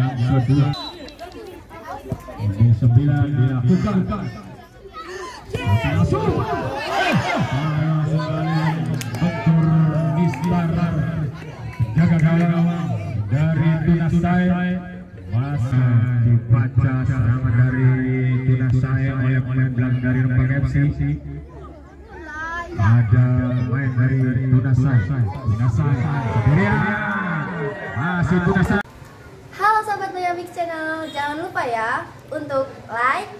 yang sembilan dilakukan jaga gawang dari Tunasai masa dibaca serangan dari Tunasai oleh pemain belakang dari Rembang FC ada main dari Tunasai Tunasai sendirian masih Tunasai Channel, jangan lupa ya untuk like,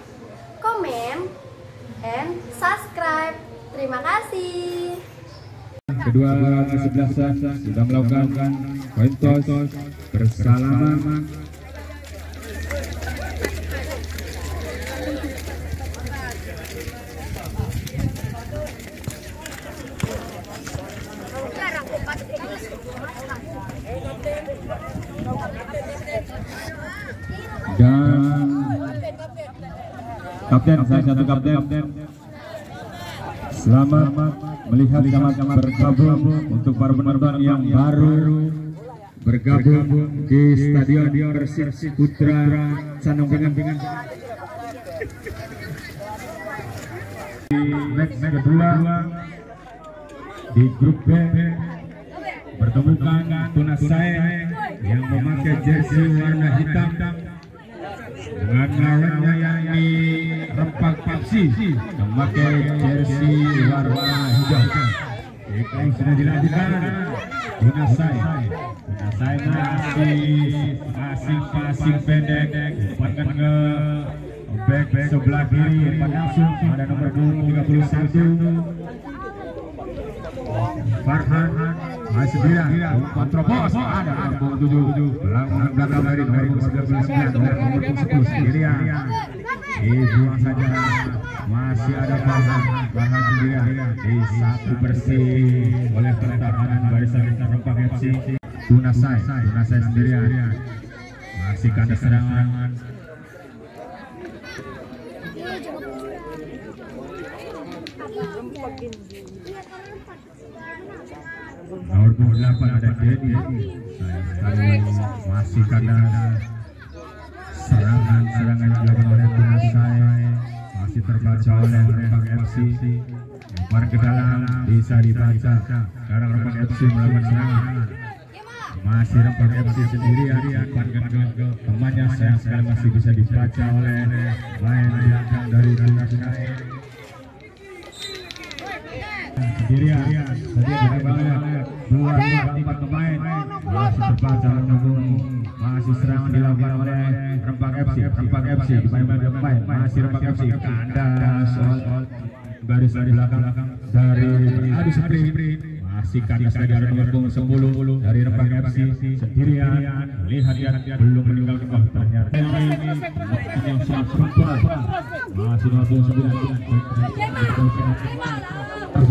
komen, and subscribe. Terima kasih. kedua kesebelasan sudah melakukan poin toss bersalaman dan kapten saya satu kapten Selamat melihat sama-sama bergabung untuk para penonton yang baru bergabung di Stadion Persib Putra Sandung Pingan. Di match kedua di grup B bertemukan Tunasai yang memakai jersey warna hitam dengan lawannya Rempang Papsi memakai jersey warna hijau. Jika sudah dilanjutkan, Tunasai, Tunasai masih masih masih pendek, umpankan ke back sebelah kiri, umpan langsung. Ada nomor 31 Farhan masih bilang umpan terobos ada nomor 7 belakang belakang dari nomor 19 nomor nomor 10 sendirian dibuang saja masih ada Farhan Farhan sendirian di satu bersih. Oleh pertahanan barisan Rempang FC Tunasai Tunasai sendirian. Masih kanda serangan. Nomor 28 ada Dedi. Masih karena serangan-serangan dilakukan oleh Tunasai masih terbaca oleh Rempang FC. Lempar ke dalam bisa dibaca. Sekarang Rempang FC melakukan serangan. Masih Rempang FC sendiri lemparkan ke temannya sayang sekali masih bisa dibaca oleh main belakang dari Tunasai sendiri jadi dari masih masih dilakukan oleh rempang masih rempang soal belakang dari Adi Supri masih kandas dari arah nomor punggung 10 dari rempang FC sendirian lihat lihat belum meninggal ke bawah ternyata yang sangat masih nomor punggung 9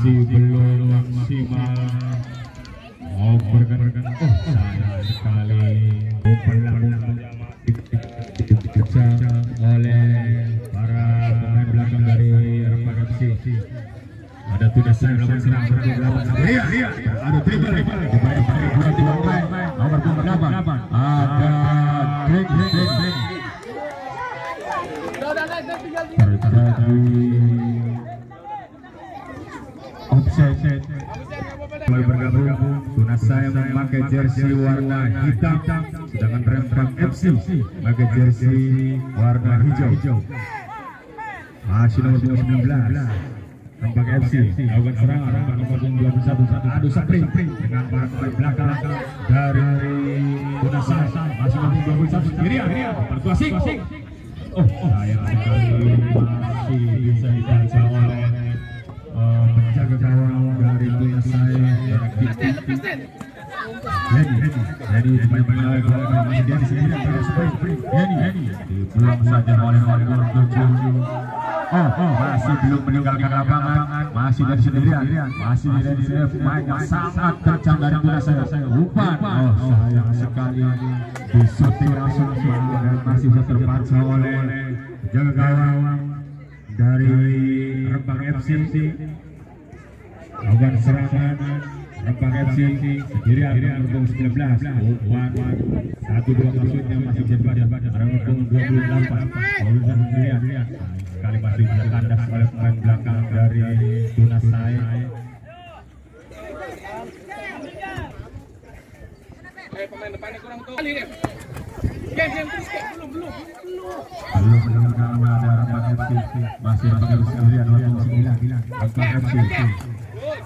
masih belum maksimal mau bergerak oh sayang sekali. Oleh para pemain dari ada serang iya iya. Ada delapan. Ada terjadi mulai bergabung Tunasai memakai jersey warna hitam sedangkan Rempang FC memakai jersey warna hijau. Masih nomor 19 Rempang FC melakukan serangan Rempang nomor 21 adu sprint dengan partai belakang dari Tunasai masih nomor 21 sendirian persuasing oh sayang sekali masih bisa dibaca oleh penjaga gawang dari Masih. Oh, oh, masih belum meninggalkan lapangan, masih dari sendirian, masih dari pemain yang sangat kencang dari bola saya. Umpan, oh sayang sekali disuting langsung dan masih bisa terpacu oleh jaga gawang dari Rembang FC. Lawan serangan Rembang FC nomor punggung 19 umpan satu dua maksudnya masih dibaca ada punggung 28 Paul bisa sendirian kali masih bisa kandas oleh pemain belakang dari Tunasai Eh pemain depannya kurang tuh. Kali deh. Terus belum belum. Belum. belum. Meninggalkan ada Rembang FC masih Rembang FC sendirian nomor punggung 9 Rembang FC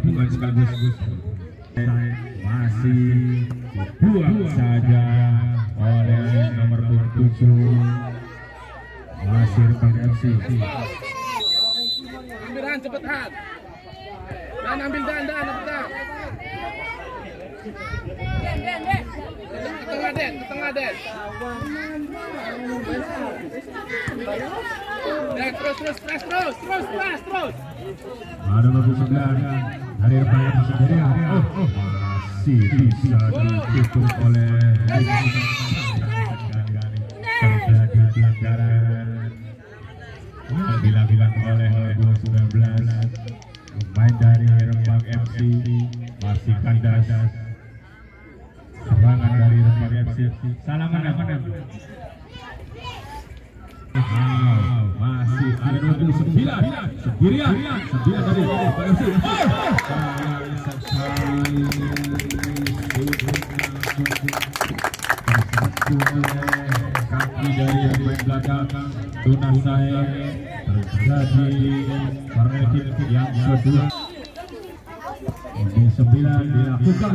Pemain sekaligus masih dibuang saja oleh nomor punggung tujuh masih Rembang FC Ambil Han cepet Han. Dan ambil Dan Dan cepetan. Tengah Den, ke tengah Den. Terus terus terus terus terus ada sembilan dari FC sendiri oh, oh, masih bisa oleh oleh nomor 19 pemain dari masih kandas serangan dari Rembang FC Wow, masih ada nomor 9 sendirian sendirian dari kaki dari pemain belakang Tunasai terjadi penalti yang kedua ini sembilan dilakukan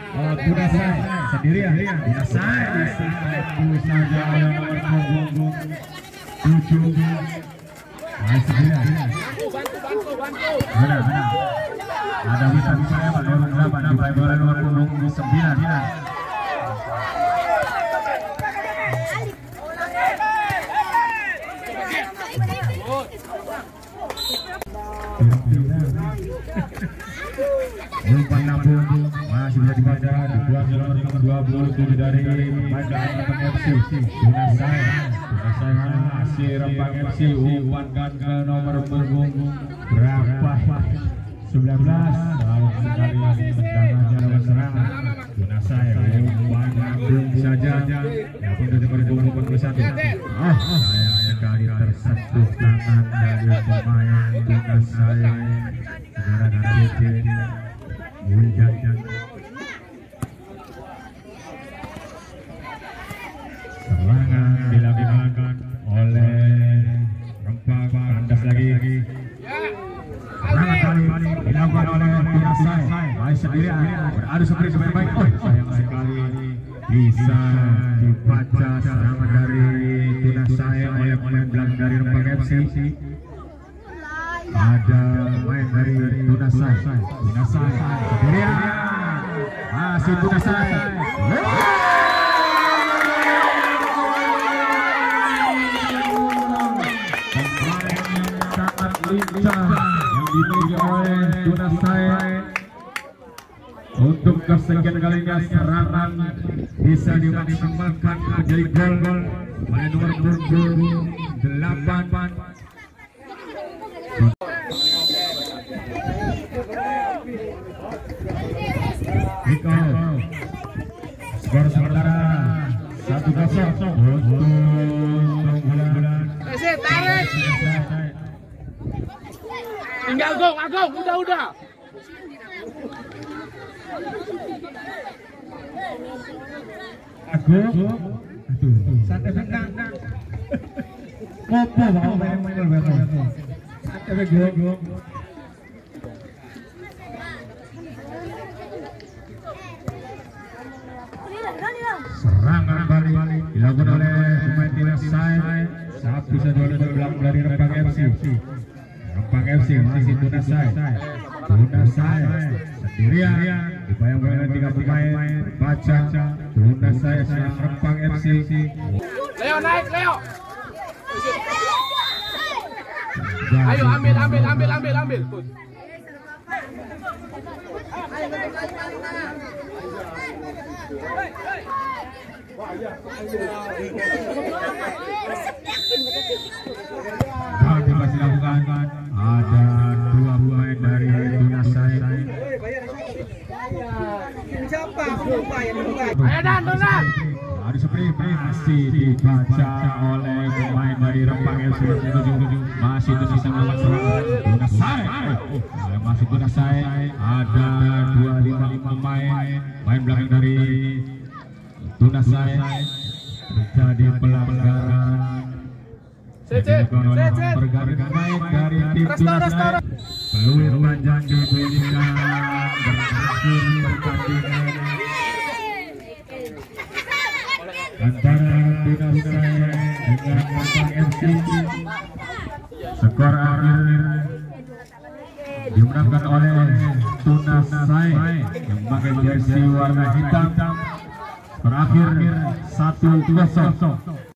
sendirian yang nomor punggung tujuh. Masih sendirian Bantu bantu bantu bantu. benar benar. Ada bisa bisa ya Pak? Nomor delapan di bola nomor punggung sembilan Umpan nabung masih bisa dibaca dibuat nomor nomor 27 dari Rembang FC Tunasai Tunasai masih Rembang FC umpankan ke nomor punggung berapa? 19 Sayang sekali tendangannya lawan serangan Tunasai umpan nabung saja. Pun nomor punggung 41 Oh sayang sekali tersentuh tangan dari pemain. Tunasai Saudara JJ FC ada main dari Tunasai. Tunasai. Sendirian. Masih Tunasai. Lincah yang dimiliki oleh Tunasai untuk kesekian kalinya serangan bisa dimaksimalkan menjadi gol. Oleh nomor punggung 8 Riko skor sementara satu kosong. Tinggal gong, agong, udah udah. Aku aduh santai santai Ngopo mau Santai go Serangan balik dilakukan oleh pemain timnas Sai saat bisa dua belakang dari Rempang FC. Rempang FC masih Tunas Sai. Tunas Sai sendirian dibayang oleh tiga pemain baca Tunas Sai serang Rempang FC. Leo naik, Leo. Ayo ambil, ambil, ambil, ambil, ambil. Kali masih dilakukan ada dua pemain dari Tunas Sai. Ayo dan, Donat. Hari seperti masih dibaca oleh pemain dari Rempang FC masih tersisa melawan serangan masih ada dua lima pemain. Main belakang dari terjadi pelanggaran. Naik dari tim. Peluit panjang dimenangkan oleh Tunas Sai yang memakai jersey warna hitam. Berakhir 1-0.